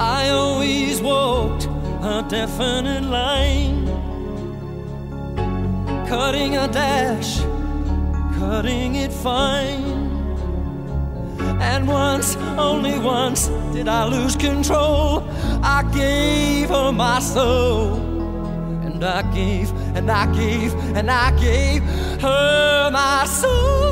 I always walked a definite line, cutting a dash, cutting it fine. And once, only once, did I lose control. I gave her my soul, and I gave, and I gave, and I gave her my soul.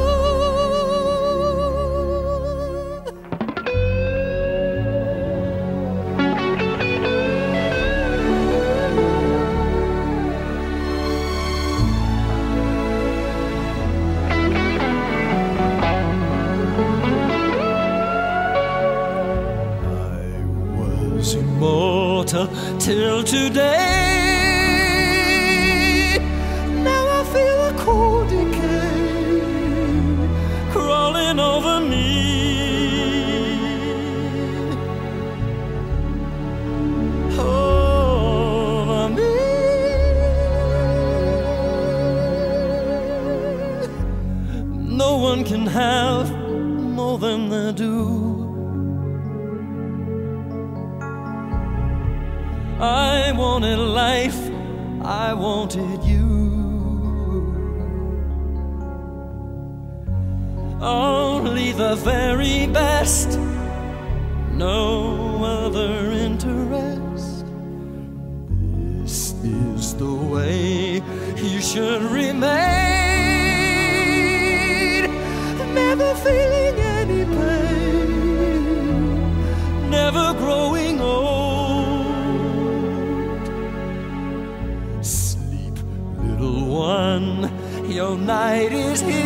woman, your night is here.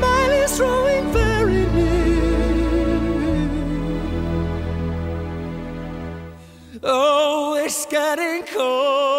Mine is drawing very near. Oh, it's getting cold.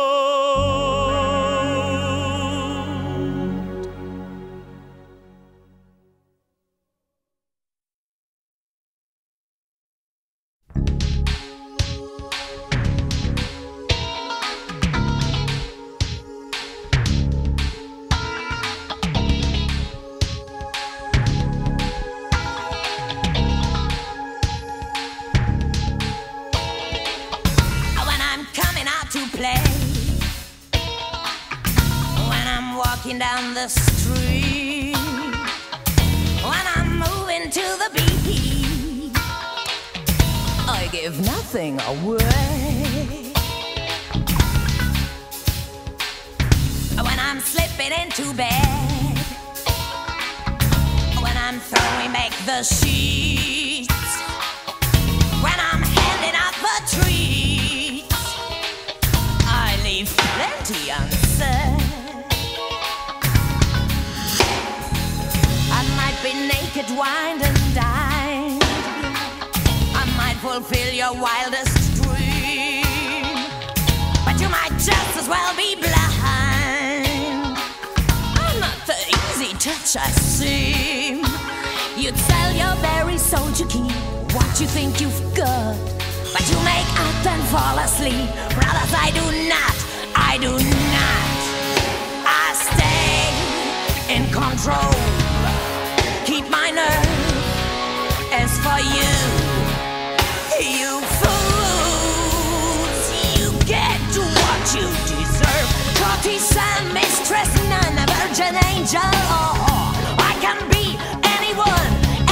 Politician, mistress, nun, a virgin angel. Oh, oh, I can be anyone,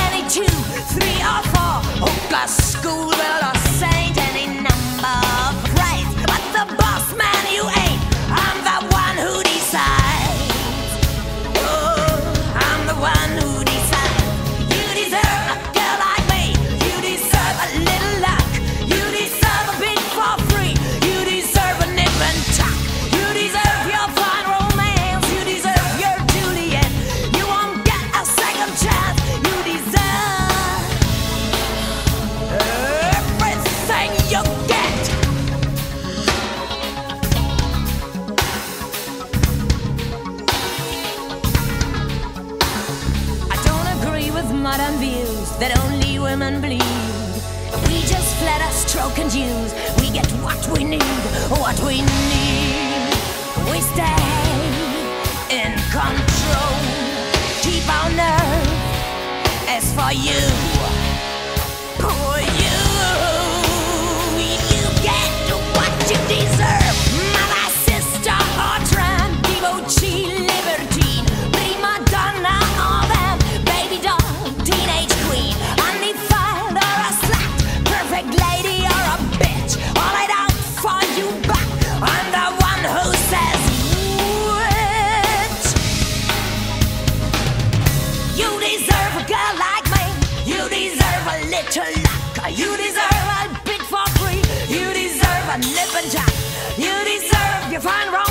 any two, three or four. Oh, school, we need, what we need. We stay in control. Keep our nerve. as for you. you find wrong.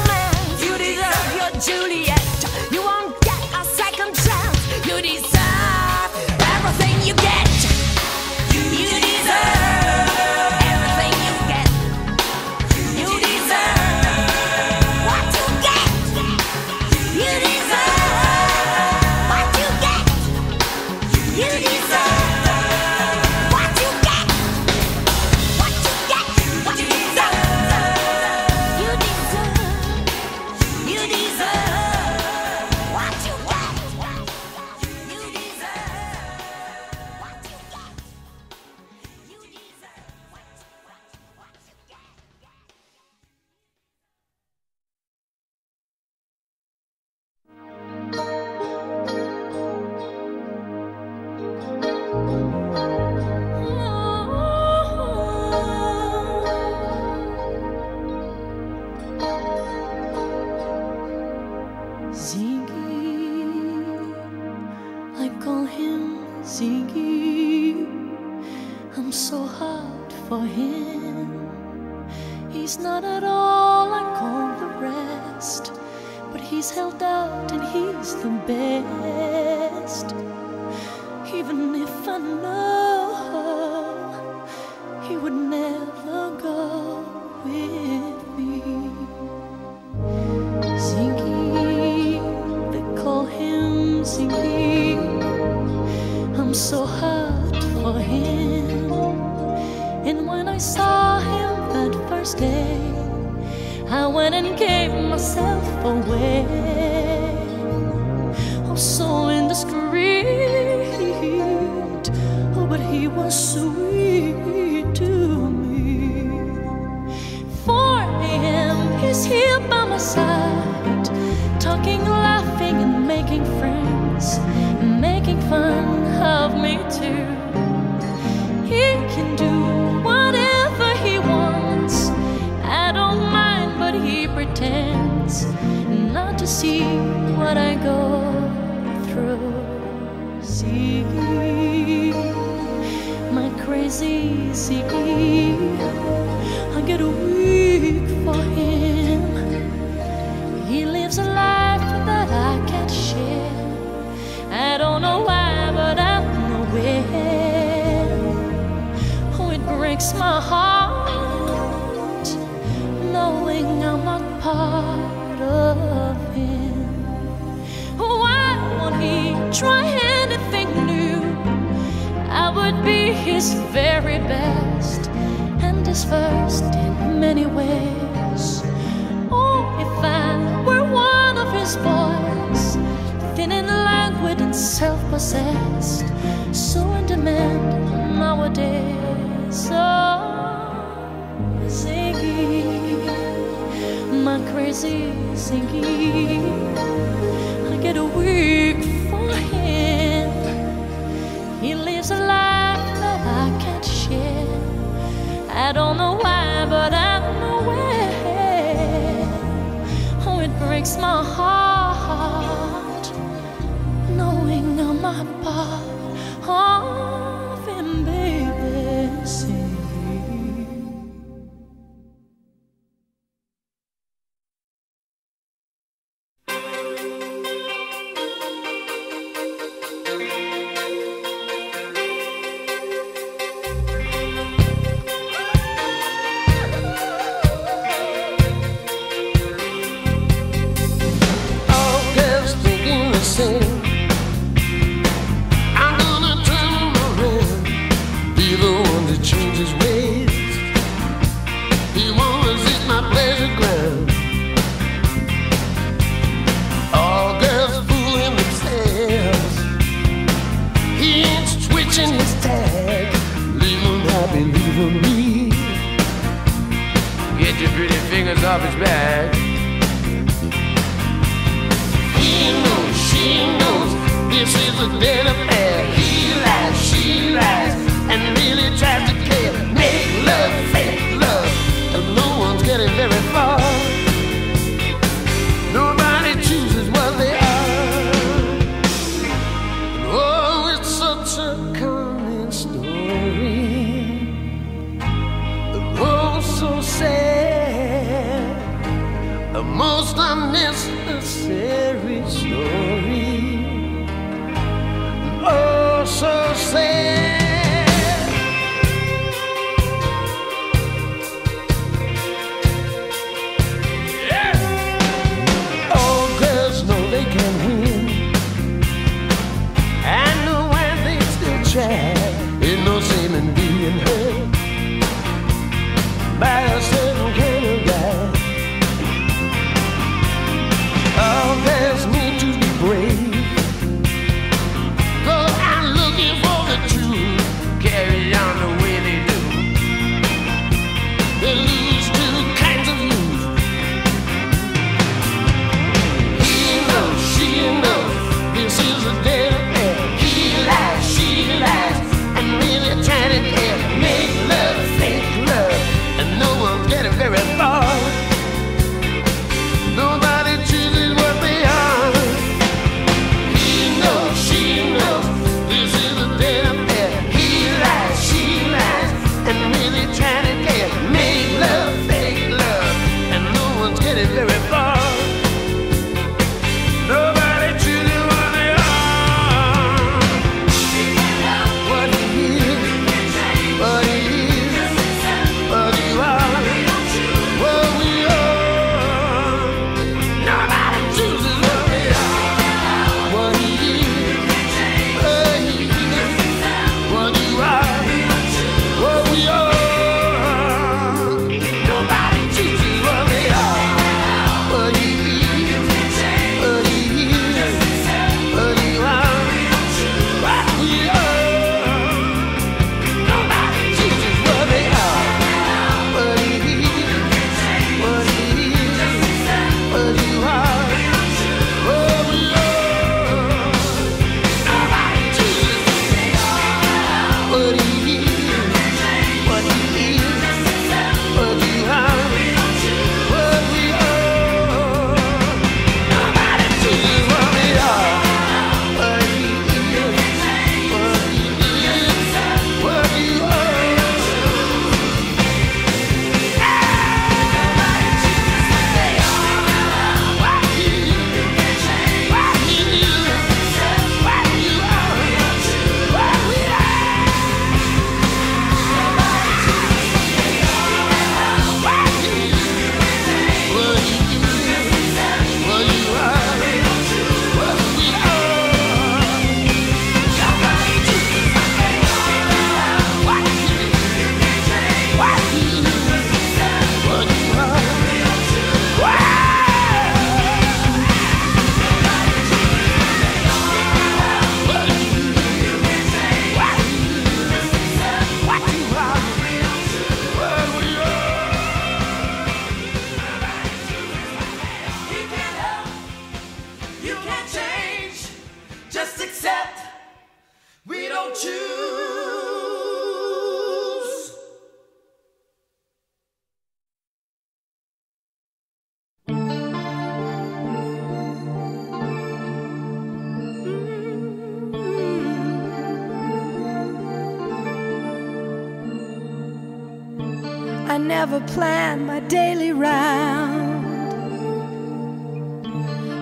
Plan my daily round.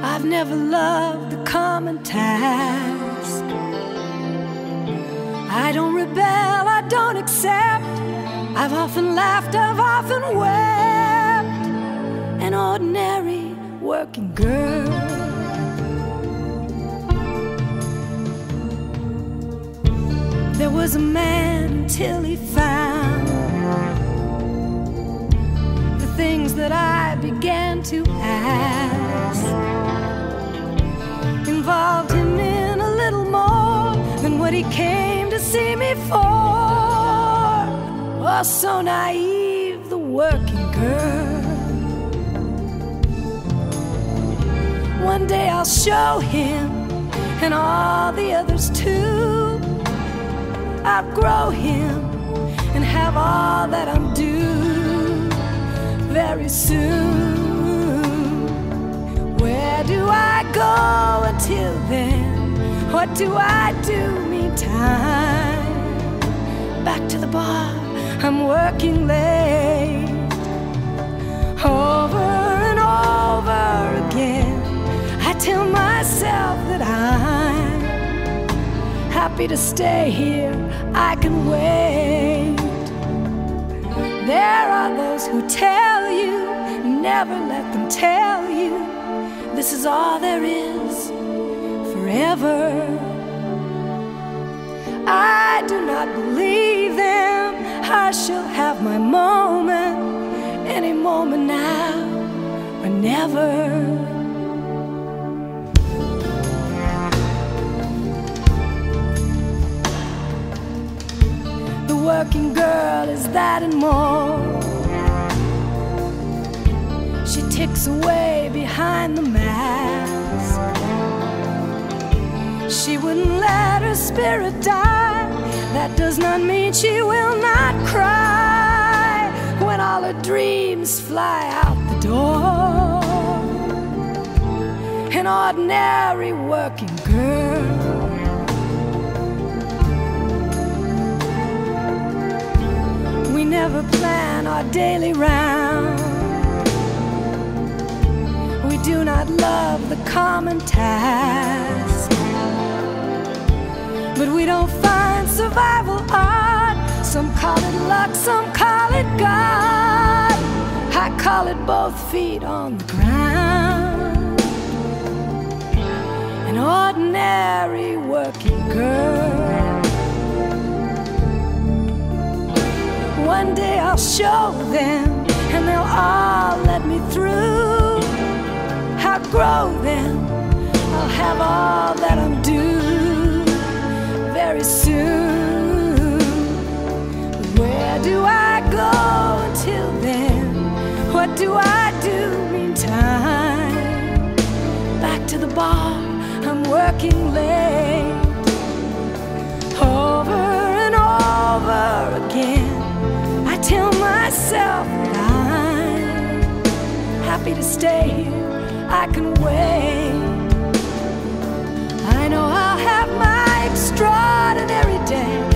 I've never loved the common task. I don't rebel, I don't accept. I've often laughed, I've often wept. An ordinary working girl. There was a man until he found things that I began to ask involved him in a little more than what he came to see me for. Oh, so naive, the working girl. One day I'll show him and all the others too. Outgrow him and have all that I'm due very soon. Where do I go until then? What do I do meantime? Back to the bar, I'm working late. Over and over again, I tell myself that I'm happy to stay here. I can wait. There are those who tell you, never let them tell you, this is all there is forever. I do not believe them. I shall have my moment, any moment now or never. Working girl is that and more. She ticks away behind the mask. She wouldn't let her spirit die. That does not mean she will not cry when all her dreams fly out the door. An ordinary working girl. Never plan our daily round. We do not love the common task. But we don't find survival art. Some call it luck, some call it God. I call it both feet on the ground. An ordinary working girl. One day I'll show them, and they'll all let me through. I'll grow them, I'll have all that I'm due very soon. Where do I go until then? What do I do meantime? Back to the bar, I'm working late. Over and over again, tell myself I'm happy to stay here. I can wait. I know I'll have my extraordinary day.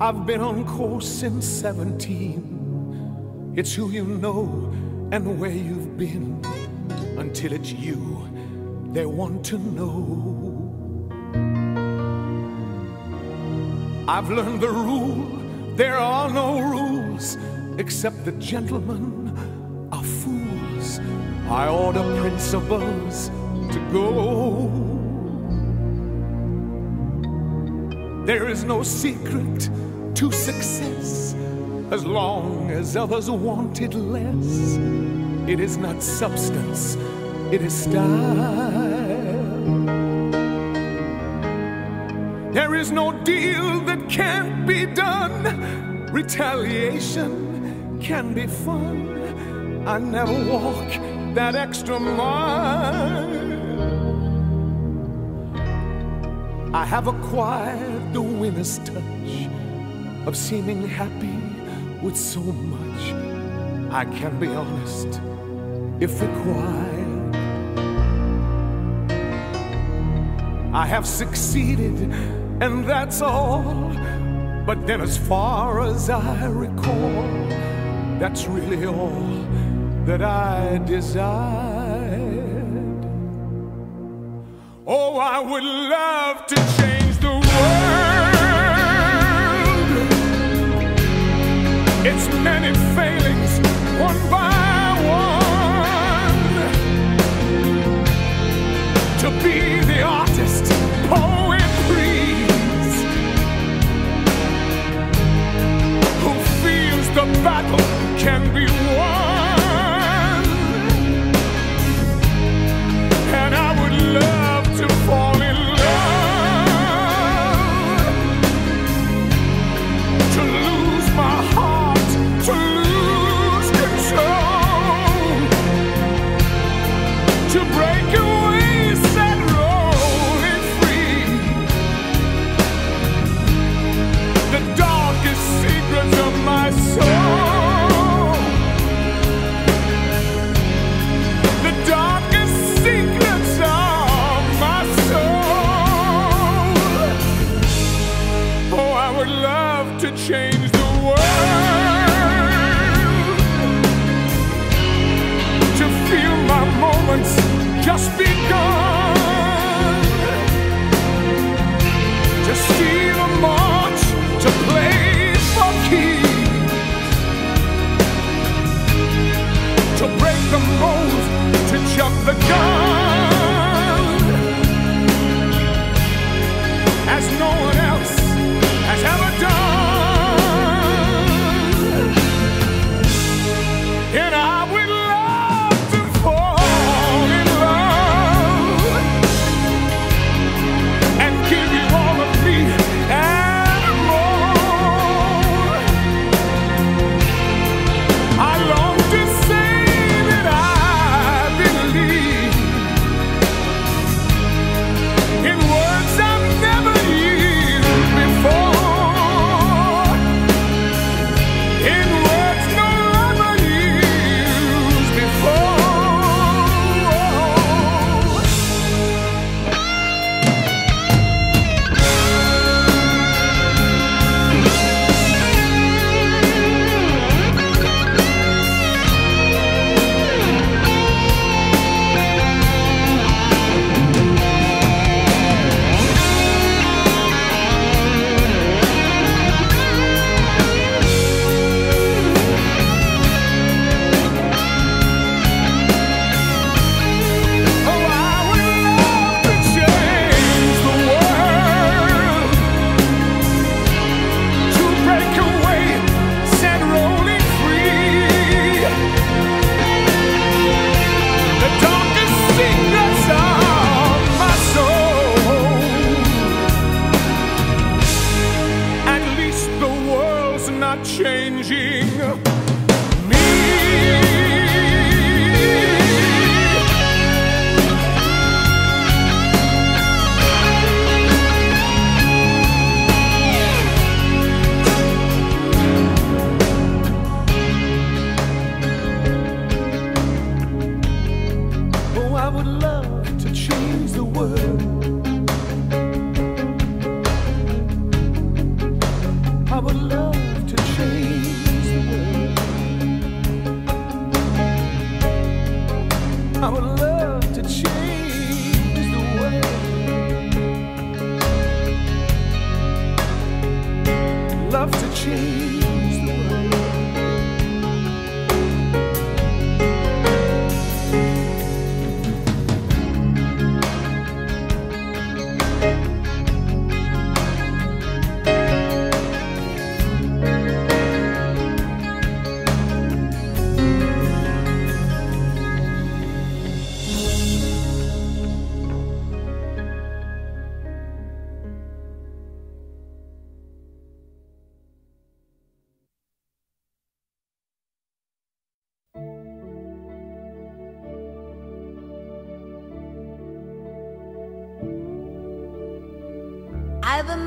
I've been on course since 17. It's who you know and where you've been until it's you they want to know. I've learned the rule there are no rules except the gentlemen are fools. I order principles to go. There is no secret to success as long as others want it less. It is not substance, it is style. There is no deal that can't be done. Retaliation can be fun. I never walk that extra mile. I have acquired the winner's touch of seeming happy with so much. I can be honest if required. I have succeeded, and that's all. But then, as far as I recall, that's really all that I desired. Oh, I would love to change many failings, one by one. To be the artist, poet, priest, who feels the battle can be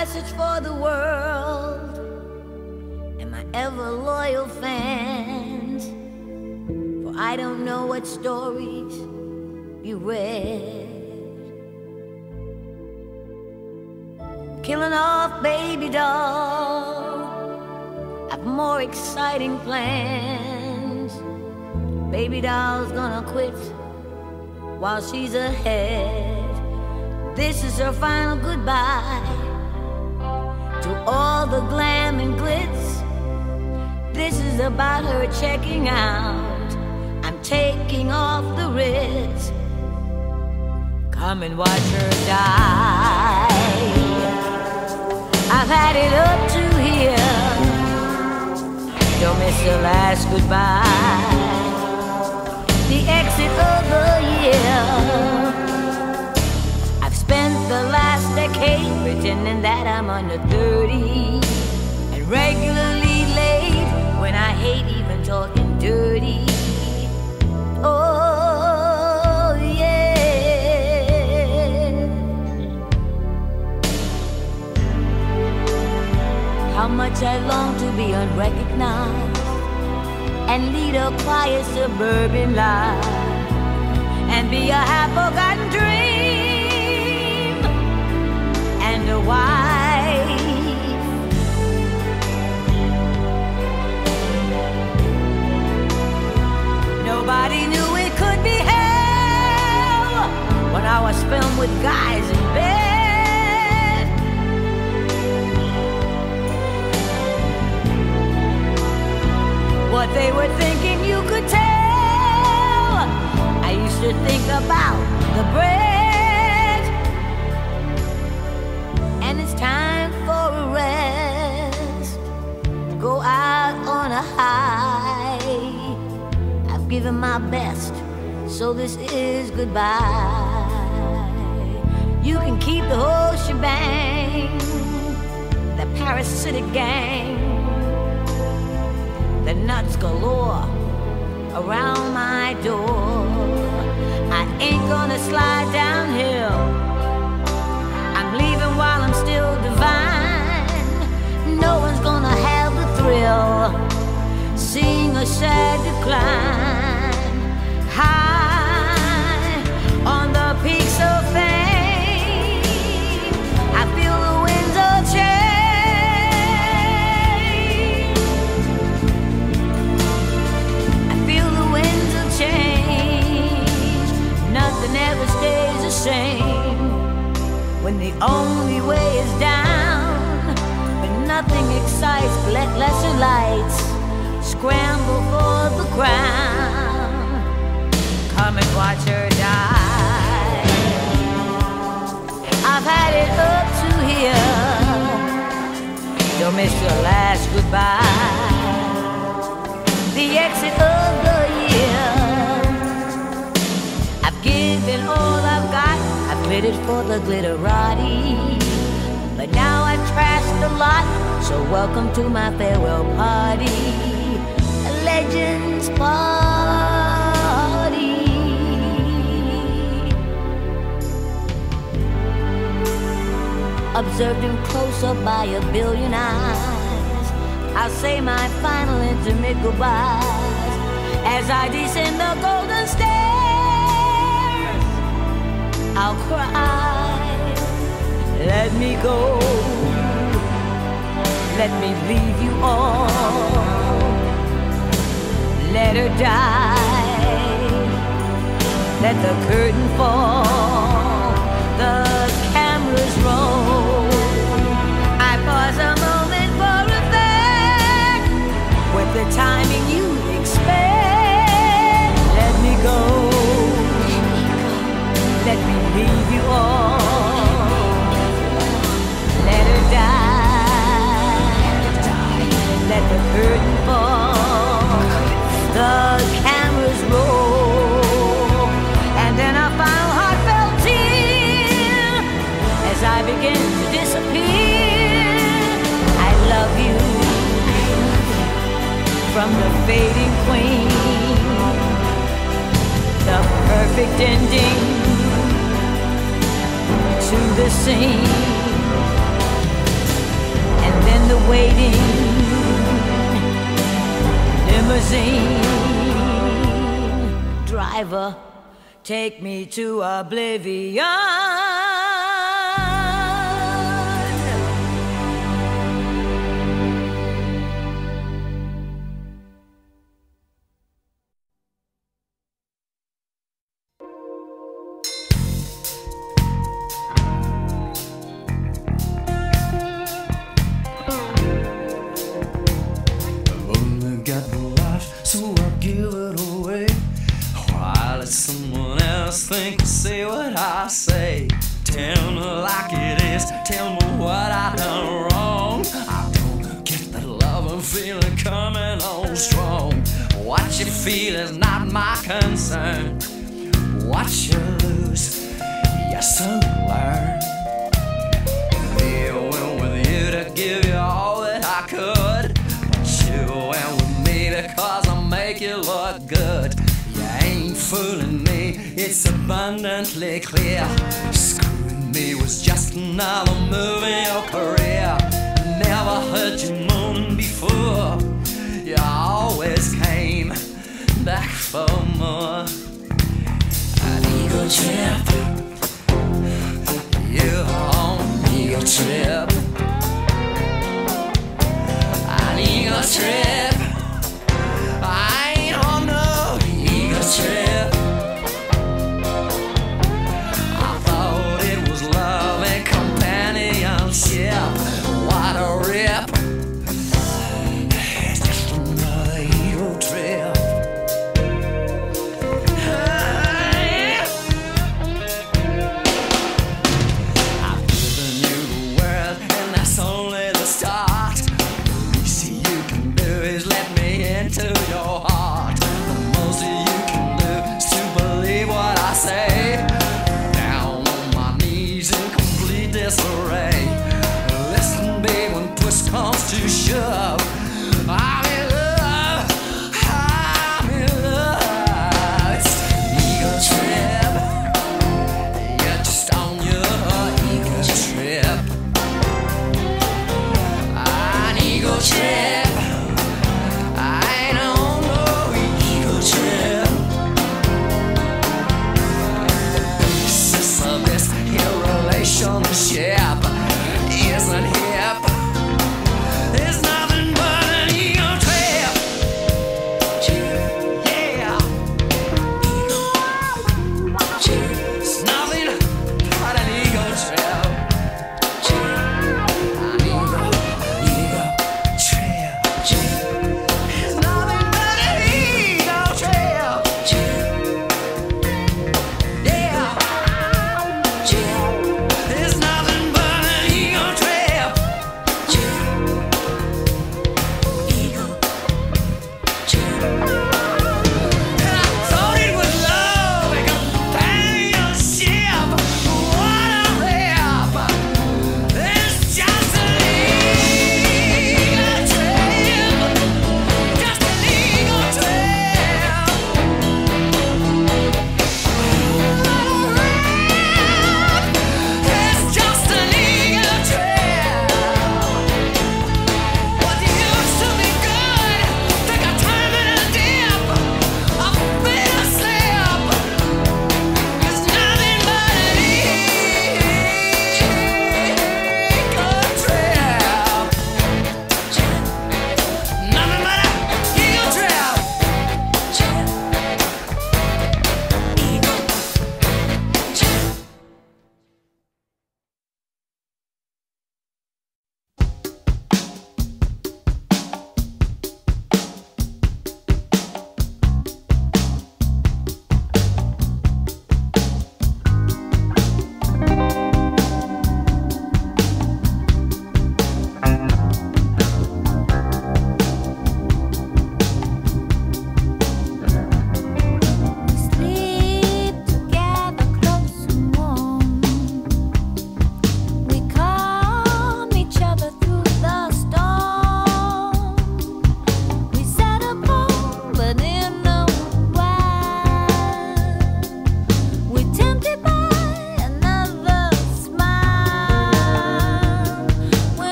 message for the world and my ever loyal fans. For I don't know what stories you read. Killing off baby doll. I've more exciting plans. Baby doll's gonna quit while she's ahead. This is her final goodbye all the glam and glitz. This is about her checking out. I'm taking off the Ritz. Come and watch her die. I've had it up to here. Don't miss the last goodbye. The exit of the year. Decade pretending that I'm under 30 and regularly late when I hate even talking dirty. Oh, yeah. How much I long to be unrecognized and lead a quiet suburban life and be a half forgotten the exit of the year. I've given all I've got, I've glittered for the glitterati. But now I've trashed a lot, so welcome to my farewell party. A legend's party. Observed him close up by a billion eyes. I'll say my final intimate goodbyes as I descend the golden stairs. I'll cry, let me go, let me leave you all, let her die, let the curtain fall. The you. Let her die. Let the curtain fall. The cameras roll. And then I found heartfelt tear as I begin to disappear. I love you from the fading queen. The perfect ending to the scene. And then the waiting limousine driver, take me to oblivion.